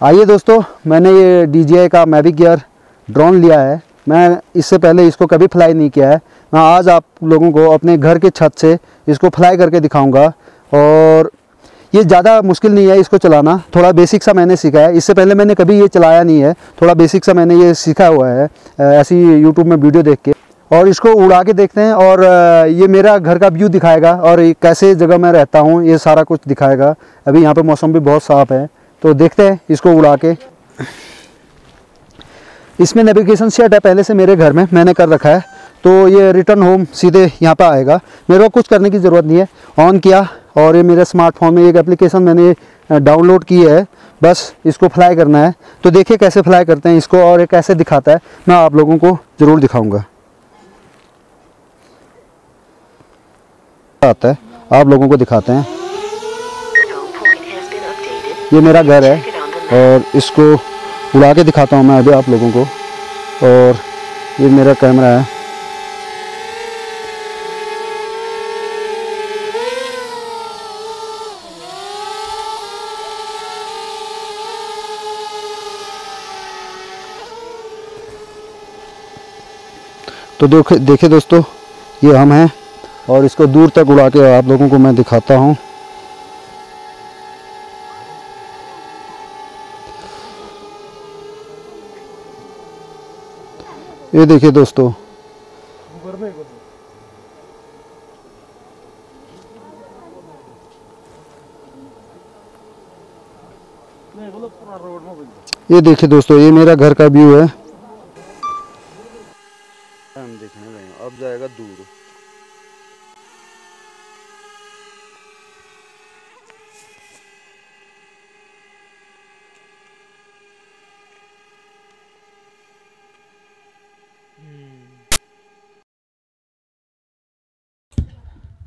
आइए दोस्तों, मैंने ये डी का मैविक गियर ड्रोन लिया है। मैं इससे पहले इसको कभी फ्लाई नहीं किया है। मैं आज आप लोगों को अपने घर के छत से इसको फ्लाई करके दिखाऊँगा। और ये ज़्यादा मुश्किल नहीं है इसको चलाना। थोड़ा बेसिक सा मैंने सीखा है। इससे पहले मैंने कभी ये चलाया नहीं है। थोड़ा बेसिक सा मैंने ये सीखा हुआ है, ऐसी यूट्यूब में वीडियो देख के। और इसको उड़ा के देखते हैं और ये मेरा घर का व्यू दिखाएगा और कैसे जगह मैं रहता हूँ, ये सारा कुछ दिखाएगा। अभी यहाँ पर मौसम भी बहुत साफ़ है। तो देखते हैं इसको उड़ा के। इसमें नेविगेशन सेट है पहले से मेरे घर में मैंने कर रखा है। तो ये रिटर्न होम सीधे यहाँ पर आएगा। मेरे को कुछ करने की ज़रूरत नहीं है। ऑन किया और ये मेरे स्मार्टफ़ोन में एक एप्लीकेशन मैंने डाउनलोड की है। बस इसको फ्लाई करना है। तो देखिए कैसे फ्लाई करते हैं इसको और ये कैसे दिखाता है। मैं आप लोगों को ज़रूर दिखाऊँगा। आता है। आप लोगों को दिखाते हैं। ये मेरा घर है और इसको उड़ा के दिखाता हूँ मैं अभी आप लोगों को। और ये मेरा कैमरा है। तो देखे दोस्तों, ये हम हैं और इसको दूर तक उड़ा के आप लोगों को मैं दिखाता हूँ। ये देखिए दोस्तों। ये देखिए दोस्तों, ये मेरा घर का व्यू है। हम अब जाएगा दूर।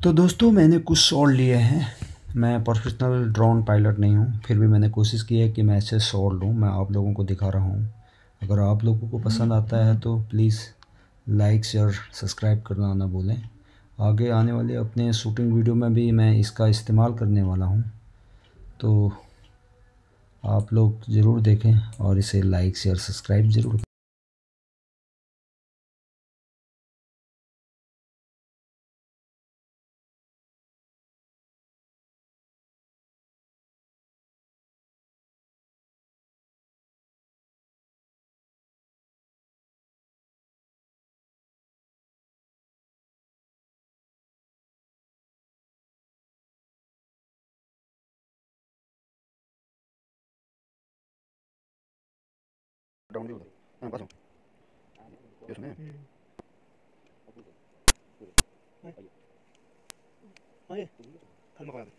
तो दोस्तों मैंने कुछ शॉट लिए हैं। मैं प्रोफेशनल ड्रोन पायलट नहीं हूँ। फिर भी मैंने कोशिश की है कि मैं ऐसे शॉट लूँ। मैं आप लोगों को दिखा रहा हूँ। अगर आप लोगों को पसंद आता है तो प्लीज़ लाइक शेयर सब्सक्राइब करना ना भूलें। आगे आने वाले अपने शूटिंग वीडियो में भी मैं इसका इस्तेमाल करने वाला हूँ। तो आप लोग ज़रूर देखें और इसे लाइक शेयर सब्सक्राइब ज़रूर डाउन भी होता हाँ पास ये सुने हाँ ये खाल मका दे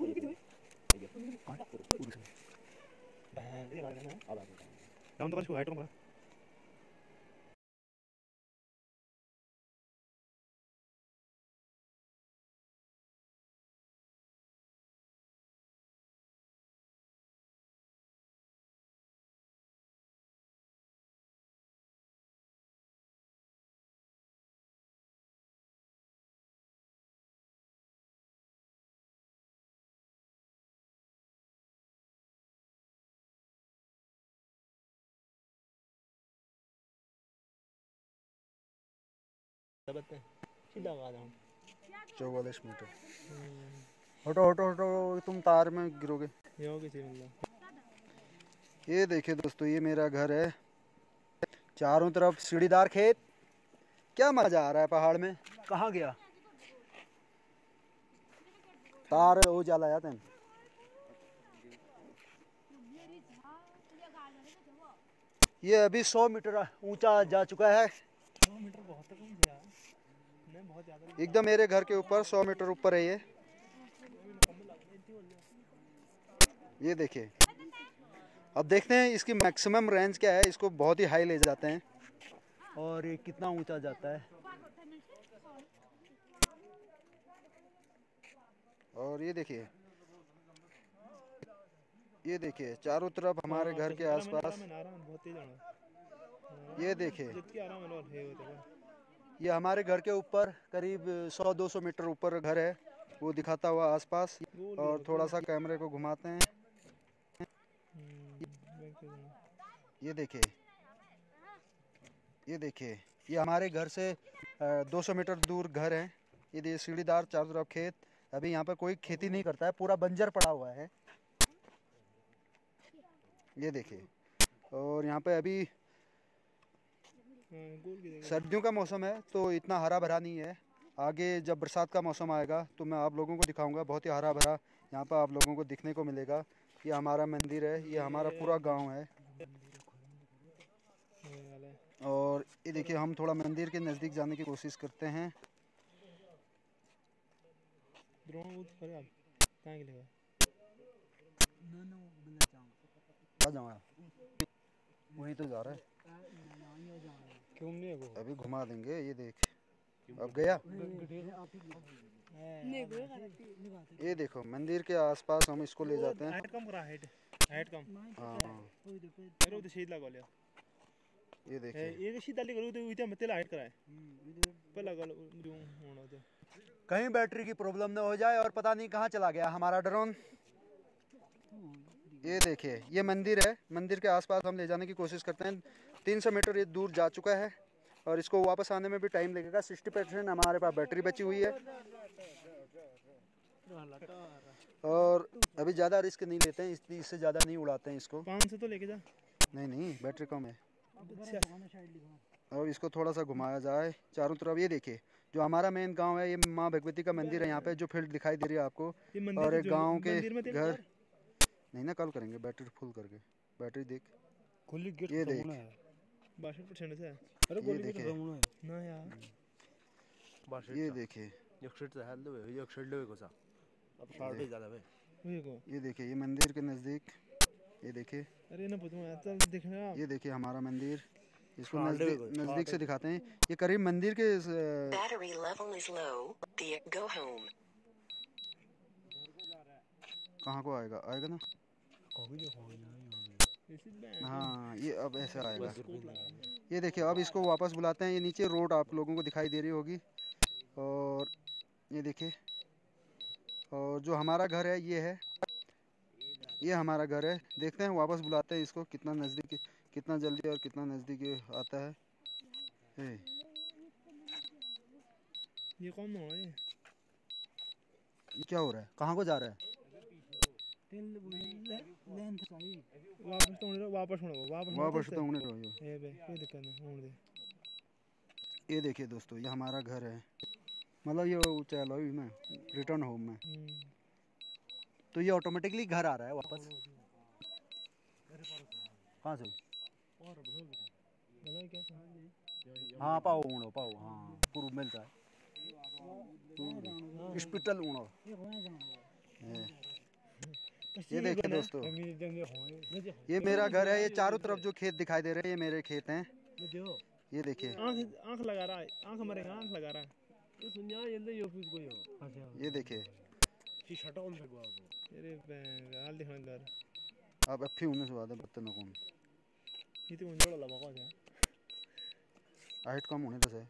डाउन तो कसको हाइट रो चौवालीस मीटर। हटो हटो हटो तुम तार में गिरोगे। ये देखिए दोस्तों ये मेरा घर है। चारों तरफ़ सीढ़ीदार खेत। क्या मज़ा आ रहा है पहाड़ में? कहाँ गया? तार वो जाला जाते हैं ये अभी 100 मीटर ऊँचा जा चुका है। मीटर बहुत एकदम मेरे घर के ऊपर 100 मीटर ऊपर है ये। ये देखिए। अब देखते हैं इसकी मैक्सिमम रेंज क्या है, इसको बहुत ही हाई ले जाते हैं। और ये कितना ऊँचा जाता है। और ये देखिए। ये देखिए, चारों तरफ़ हमारे घर के आसपास। ये देखिए। ये हमारे घर के ऊपर करीब 100-200 मीटर ऊपर घर है वो दिखाता हुआ आसपास। और थोड़ा सा कैमरे को घुमाते हैं। ये देखिए ये देखिए ये हमारे घर से अ, 200 मीटर दूर घर है। ये देखिए सीढ़ीदार चारों तरफ़ खेत। अभी यहाँ पर कोई खेती नहीं करता है पूरा बंजर पड़ा हुआ है। ये देखिए और यहाँ पे अभी सर्दियों का मौसम है तो इतना हरा भरा नहीं है। आगे जब बरसात का मौसम आएगा तो मैं आप लोगों को दिखाऊँगा, बहुत ही हरा भरा यहाँ पर आप लोगों को दिखने को मिलेगा। ये हमारा मंदिर है, ये हमारा पूरा गाँव है। और ये देखिए, हम थोड़ा मंदिर के नज़दीक जाने की कोशिश करते हैं। वहीं तो जा रहा है। क्यों नहीं है वो? अभी घुमा देंगे ये देख। अब गया? ये देखो मंदिर के आसपास हम इसको ले जाते हैं। हाइट कम करा हाइट हाइट कम। हाँ अरे उधर शीत लगा लिया। ये देखिए। ये तो मतलब हाइट कराए। पहला गल जो होना तो कहीं बैटरी की प्रॉब्लम ना हो जाए और पता नहीं कहाँ चला गया हमारा ड्रोन ये देखिए ये मंदिर है। मंदिर के आसपास हम ले जाने की कोशिश करते हैं। 300 मीटर ये दूर जा चुका है और इसको वापस आने में भी टाइम लगेगा। 60 परसेंट हमारे पास बैटरी बची हुई है। और अभी ज़्यादा रिस्क नहीं लेते हैं इसलिए इससे ज़्यादा नहीं उड़ाते हैं इसको। पाँच सौ तो लेके जा। नहीं नहीं बैटरी कम है। अच्छा। और इसको थोड़ा सा घुमाया जाए चारों तरफ़। ये देखिए जो हमारा मेन गाँव है ये माँ भगवती का मंदिर है यहाँ पे जो फ़ील्ड दिखाई दे रही है आपको। और एक गाँव के घर। नहीं ना कल करेंगे बैटरी फुल करके। बैटरी देख। खुली गेट ये देख। बासठ परसेंट से? अरे ये गोली गेट देखिए रमणो है। ना यार। बाशेट ये देखिए एक शेट से हेल्द है एक शेट लेवे कोसा। अब शार्ट ही ज़्यादा है को ये देखिए ये मंदिर के नज़दीक। ये देखिए अरे ना पुतू मैं चल देखने आप ये देखिए हमारा मंदिर। इसको नज़दीक से दिखाते हैं। ये करीब मंदिर के Battery level is low. The go कहाँ को आएगा? आएगा ना? कभी जो हो ना। इसी बैंक हाँ ये अब ऐसा आएगा। ये देखिए अब इसको वापस बुलाते हैं। ये नीचे रोड आप लोगों को दिखाई दे रही होगी। और ये देखिए और जो हमारा घर है ये है। ये हमारा घर है। देखते हैं वापस बुलाते हैं इसको। कितना नज़दीक कितना जल्दी और कितना नज़दीक आता है। ए, ये कौन है? ये क्या हो रहा है? कहाँ को जा रहा है? वापस तो होने वापस होने वापस वापस तो होने यो। बे कोई दिक्कत नहीं होने दे। ये देखिए दोस्तों ये हमारा घर है। मतलब ये चलो में रिटर्न होम में। हम्म। तो ये ऑटोमेटिकली घर आ रहा है वापस। कहाँ से? हाँ पाओ ऊँड़ो पाओ हाँ पूर्व मिलता है। हॉस्पिटल ऊँड़ो ये देखिए दोस्तों। ये मेरा घर है ये चारों तरफ़ जो खेत दिखाई दे रहे हैं ये मेरे खेत हैं। ये देखिए। आँख आँख लगा रहा है आँख मरेगा आँख लगा रहा है। ये सुनिया ये ले यो हो। अच्छा ये देखिए। शी शट ऑन से गवा अरे बैंक हाल दिखा घर अब अफी उन्नीस वादा बत्तन कौन। ये तो उन्जोड़ा लगा हुआ है। हाइट कम होने तो है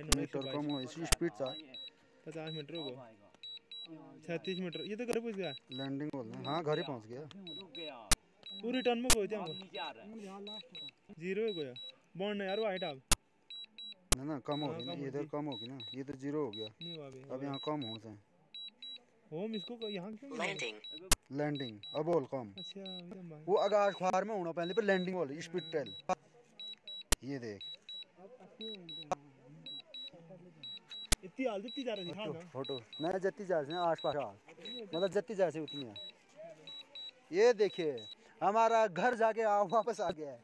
नो मीटर कम हो इसी स्पीड सा। पचास मीटर हो छत्तीस मीटर। ये तो घर पहुँच गया। लैंडिंग बोल रहे हैं। हाँ घर ही पहुँच गया। वो रिटर्न में कोई थे हमको। ज़ीरो हो गया बॉन्ड यार वो हाइट आप ना ना कम होगी ना। ये इधर कम होगी ना। ये तो ज़ीरो हो गया। अब यहाँ कम हो से होम इसको यहाँ क्यों? Landing. लैंडिंग अब बोल कम। अच्छा तो वो अगर अखबार में होना पहले पर लैंडिंग बोल स्पीड टेल ये देख। इतनी हाल इतनी जा रही हाँ। ना फ़ोटो। मैं जत्ती जा रहे आस पास मतलब जत्ती जा से उतनी है। ये देखिए हमारा घर जाके आ, वापस आ गया है।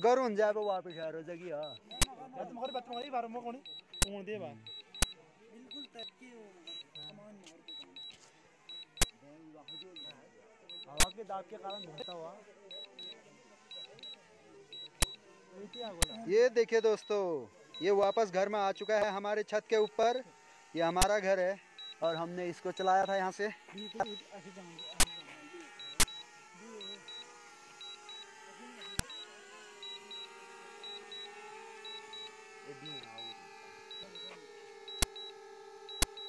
घर उन जाए वापस आ रहा हाँ बात हवा के दाग के कारण हुआ। ये देखिए दोस्तों ये वापस घर में आ चुका है हमारे छत के ऊपर। ये हमारा घर है और हमने इसको चलाया था यहाँ से।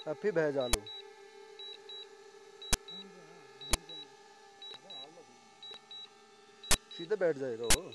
अब फिर आलू सीधे बैठ जाएगा वो।